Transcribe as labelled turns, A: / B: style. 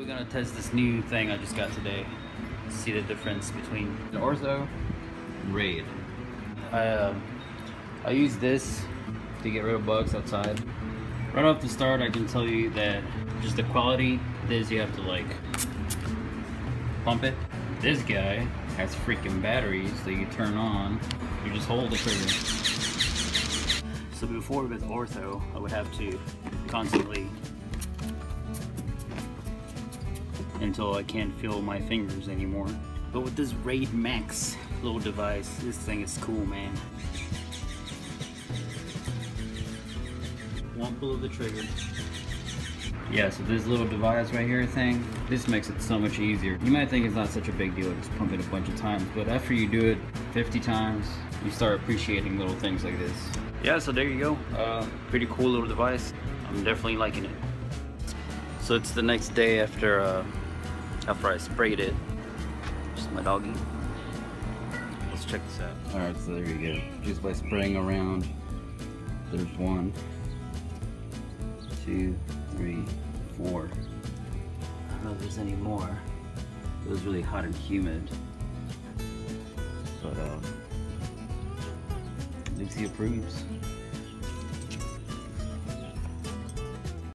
A: we're gonna test this new thing I just got today. See the difference between the Ortho Raid. I, um, I use this to get rid of bugs outside. Right off the start, I can tell you that just the quality is you have to like pump it. This guy has freaking batteries that you turn on. You just hold the trigger. So before with Ortho, I would have to constantly until I can't feel my fingers anymore. But with this Raid Max little device, this thing is cool, man. One pull of the trigger. Yeah, so this little device right here thing, this makes it so much easier. You might think it's not such a big deal, just pump it a bunch of times, but after you do it 50 times, you start appreciating little things like this. Yeah, so there you go. Uh, pretty cool little device. I'm definitely liking it. So it's the next day after uh, after I sprayed it. Just my doggy. Let's check this out. Alright, so there you go. Just by spraying around, there's one, two, three, four. I don't know if there's any more. It was really hot and humid. But um, least he approves.